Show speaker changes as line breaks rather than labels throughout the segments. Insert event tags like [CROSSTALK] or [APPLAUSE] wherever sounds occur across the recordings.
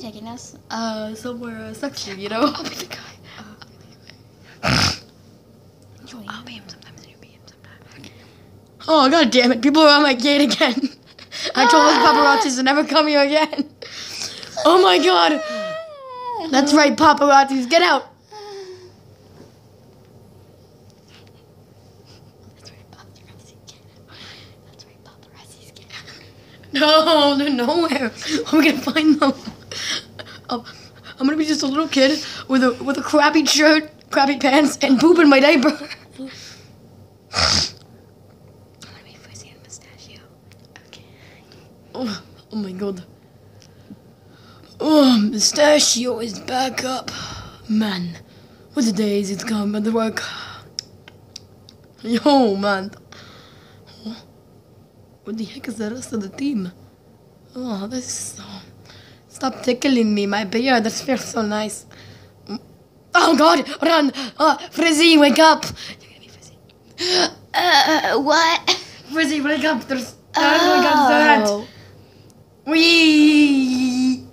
you taking us?
Uh, somewhere uh, sexy, you know? [LAUGHS]
I'll be the guy. You'll, I'll be him sometimes and you'll be him sometimes.
Oh, god damn it. People are on my gate again. [LAUGHS] I told [LAUGHS] those paparazzis to never come here again. Oh my god. That's right, paparazzis. Get out.
That's right, paparazzi. That's right, paparazzi's get
No, they're nowhere. I'm gonna find them. Oh, I'm gonna be just a little kid with a with a crappy shirt, crappy pants, and poop in my diaper.
I'm gonna be frizzy and mustachio. Okay.
Oh, oh my god. Oh, Mustachio is back up. Man, what a days it's come at the work. Yo, man. What the heck is the rest of the team? Oh, this is so... Stop tickling me, my beard. This feels so nice. Oh god, run! Oh, Frizzy, wake up! You're gonna be Frizzy.
Uh, what?
Frizzy, wake up! There's... Oh. that! Wee!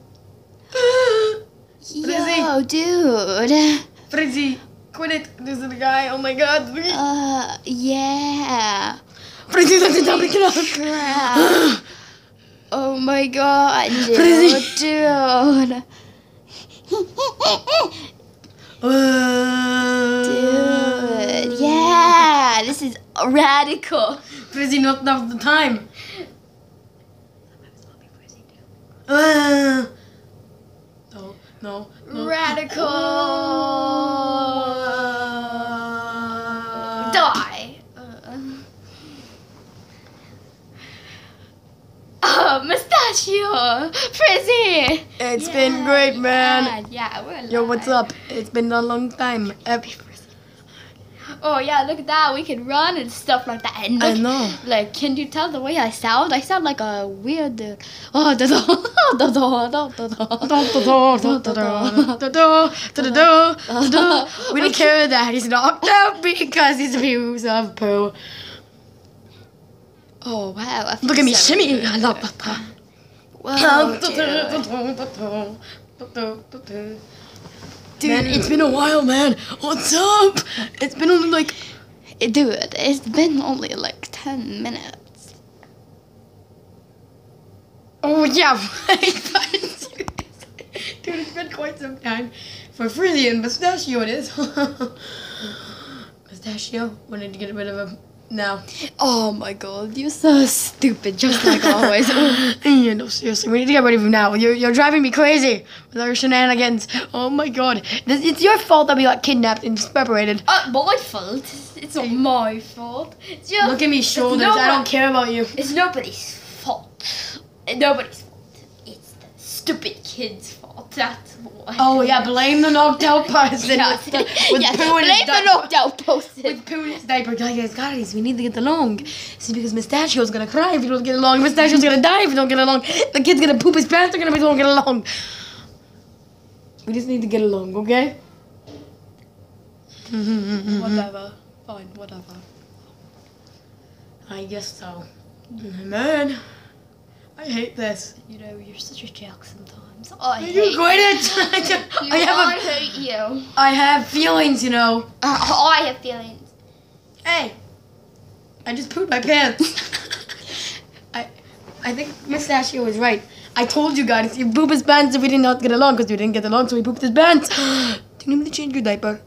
Yo, dude.
Frizzy, quit it. There's a guy. Oh my god. Frizzy,
Uh, yeah.
Frizzy that's a topic
Crap. [LAUGHS] Oh my god, [LAUGHS] dude. Dude. [LAUGHS] Dude. Yeah, this is radical.
Frizzy, not enough the time. Uh, [LAUGHS] no, no, no.
Radical.
Uh,
Die. Uh, oh, mustachio. Frizzy.
It's been great, man.
Yeah, we're
Yo, what's up? It's been a long time.
Oh yeah, look at that. We can run and stuff like that. And
I know.
Like, can you tell the way I sound? I sound like a weird. Uh, [LAUGHS] oh, da da da da da da da.
We don't care that he's knocked out because his views of poo.
Oh wow!
Look at me shimmy. I love.
Whoa, dude.
Man, it's been a while, man. What's up? It's been only like
Dude, it's been only like ten minutes.
oh yeah, [LAUGHS] right. Dude, it's been quite some time for Frizzy and Mustachio. It is. [LAUGHS] Mustachio wanted to get a bit of him now.
Oh my god, you're so stupid, just like always. [LAUGHS]
yeah, no, seriously, we need to get rid of him now. You're, you're driving me crazy with our shenanigans. Oh my god, this, it's your fault that we got kidnapped and separated.
uh, my fault. It's not my fault. It's just,
Look at me shoulders.
no
I don't care about you.
It's nobody's fault. Nobody's fault. It's the stupid kid's fault. That's.
Oh yeah, blame the knocked [LAUGHS] out person [LAUGHS]
Yeah,
with, the, [LAUGHS] with
yeah,
poo in his
blame the
diaper.
knocked out person.
With poo in his diaper. Guys, guys, we need to get along. See, because Mustachio's gonna cry if you don't get along. Mustachio's gonna die if you don't get along. The kid's gonna poop his pants. They're gonna be don't get along. We just need to get along, okay?
Whatever. Fine, whatever.
I guess so. Man, I hate this.
You know, you're such a jerk sometimes. I hate
You [LAUGHS] quit it.
you.
I have
I
a,
hate you.
I have feelings, you know.
Uh, I have feelings.
Hey, I just pooped my pants. [LAUGHS] I, I think Mustachio was right. I told you guys, you poop his pants if we did not get along, because we didn't get along, so we pooped his pants. [GASPS] Do you need me to change your diaper?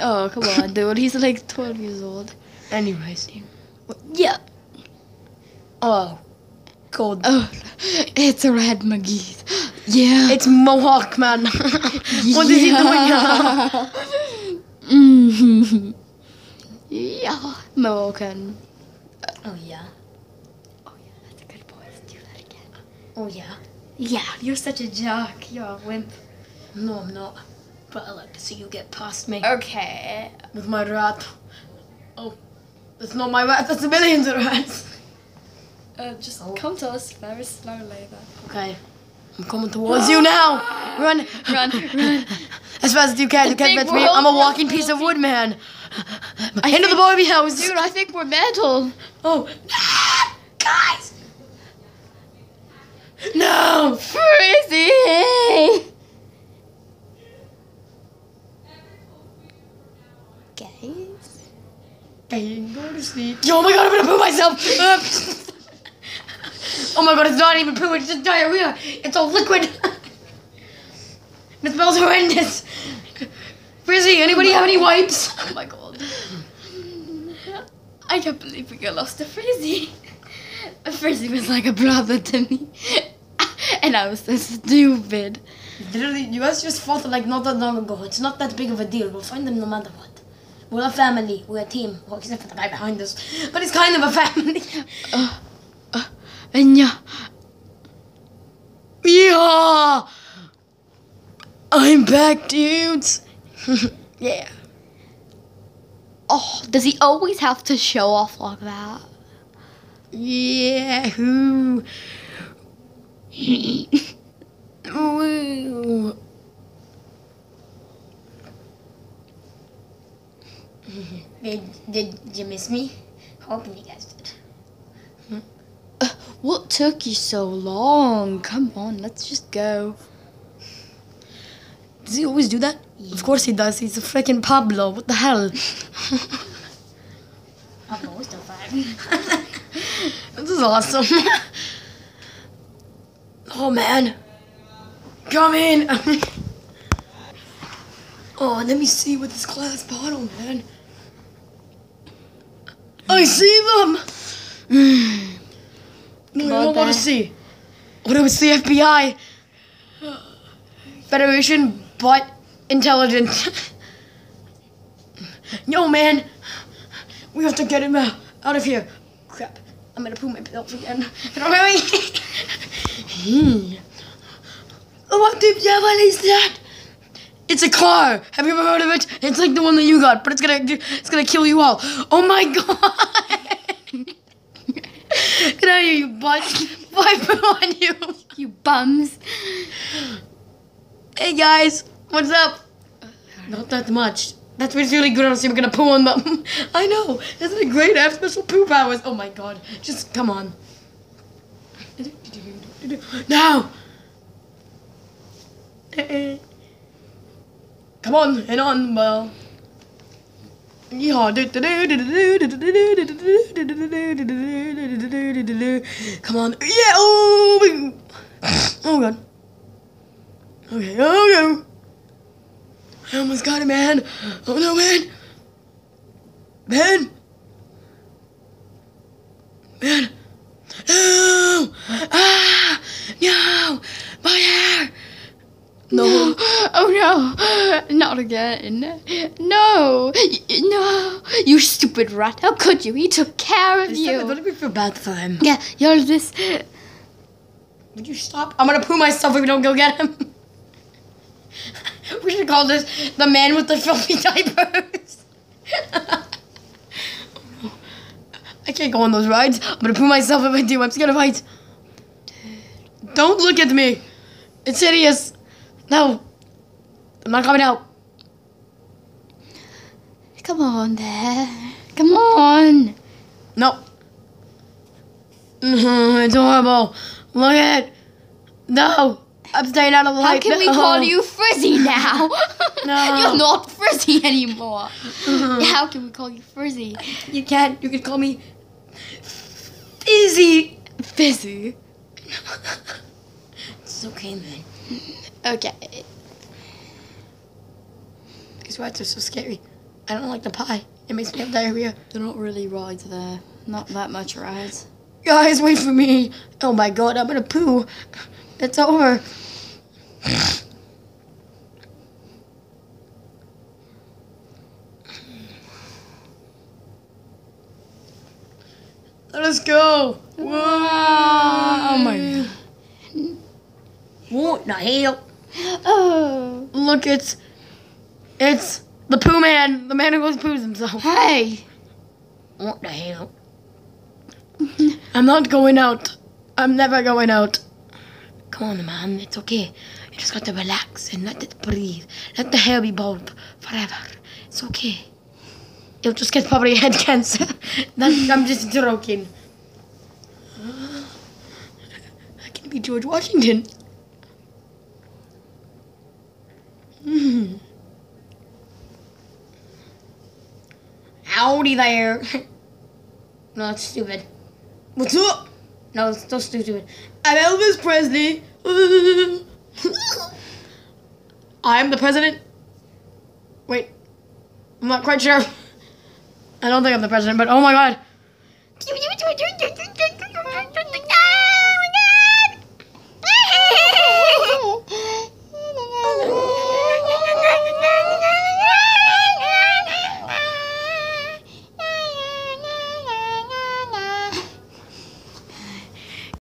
Oh, come on, [LAUGHS] dude. He's like 12 years old.
Anyways.
Yeah.
Oh, cold.
Oh, it's a red McGee. Yeah.
It's Mohawk, man. [LAUGHS] what is he doing here?
mm-hmm. Yeah. Morgan.
Oh, yeah.
Oh, yeah, that's a good voice. Do that again.
Oh, yeah.
Yeah, you're such a jock. You're a wimp.
No, I'm not. But I like to see you get past me
Okay.
with my rat. Oh, that's not my rat, that's a millions of rats.
Uh, just
Oh.
come to us very slowly then.
Okay. I'm coming towards you now. Run.
Run, run.
As fast as you can. You can't catch me. I'm a walking piece of wood, man.
I
Into the Barbie house.
Dude, I think we're metal.
Oh. Guys. No.
Frizzy! Guys?
Okay, go to sleep. Oh my god, I'm gonna poo myself! Oh my god, it's not even poo, it's just diarrhea. It's all liquid. [LAUGHS] it smells horrendous. Frizzy, anybody have any wipes? [LAUGHS]
Oh my god. I can't believe we got lost to Frizzy. [LAUGHS] Frizzy was like a brother to me. And I was so stupid.
Literally, you guys just fought like not that long ago. It's not that big of a deal. We'll find them no matter what. We're a family. We're a team. Well, except for the guy behind us. But it's kind of a family.
Uh, and yeah.
Yeah! I'm back, dudes. [LAUGHS] yeah.
Oh, does he always have to show off like that?
Yeah. Who? [LAUGHS] Woo. Did, [LAUGHS] did you miss me? Hoping you guys did.
What took you so long? Come on, let's just go.
Does he always do that? Of course he does. He's a freaking Pablo. What the hell? [LAUGHS] Pablo was still fine. this is awesome. [LAUGHS] oh man. Come in. [LAUGHS] oh, let me see with this glass bottle, man. I see them. [LAUGHS] no, see. What was the FBI? Federation, but intelligent. Yo, man, we have to get him out, out of here. Crap, I'm gonna poo myself again. [LAUGHS] Don't hurry. Hmm. [LAUGHS] what the devil is that? It's a car. Have you ever heard of it? It's like the one that you got, but it's gonna it's gonna kill you all. Oh my god! Get out of here, you butt! Why poo on you?
You bums.
Hey guys, what's up? Not that much. That's really good. Honestly, we're gonna poo on them. [LAUGHS] I know. Isn't it great? I have special poo powers. Oh my god. Just come on. Now. Eh, eh. Come on and on. Well. Come on. Yeah. Oh. Oh god. Okay, oh no! I almost got it, man! Oh no, man! Man! Man! No! Ah! No! My hair! No!
No, [LAUGHS] not again. No, no, you stupid rat. How could you? He took care of you.
Don't
you.
make feel bad for him.
Yeah, you're this.
Would you stop? I'm gonna poo myself if we don't go get him. [LAUGHS] we should call this the man with the filthy [LAUGHS] diapers. I can't go on those rides. I'm gonna poo myself if I do. I'm scared of heights. Don't look at me. It's hideous. No. I'm not coming out.
Come on, there. Come on.
No. Mhm, it's horrible. Look at it. No. I'm staying out of the
How
light.
can we call you Frizzy now? [LAUGHS]
No. [LAUGHS]
You're not Frizzy anymore. [LAUGHS] How can we call you Frizzy?
You can't. You can call me Fizzy.
Fizzy.
it's okay, man.
Okay.
These rides are so scary. I don't like the pie. It makes me have diarrhea.
They're not really rides there. Not that much rides.
Guys, wait for me. Oh my god, I'm gonna poo. It's over. Let us go. Whoa.
Oh my god.
What the hell?
Oh.
Look, it's it's the poo man, the man who goes poos himself.
Hey.
What the hell? I'm not going out. I'm never going out. Come on, man. It's okay. You just got to relax and let it breathe. Let the hair be bald forever. It's okay. You'll just get probably [LAUGHS] head cancer. I'm just joking. I can be George Washington. Mm. Howdy there. [LAUGHS] no, that's stupid. What's up? No, it's still stupid. I'm Elvis Presley. [LAUGHS] I'm the president. Wait, I'm not quite sure. [LAUGHS] I don't think I'm the president, but oh my god.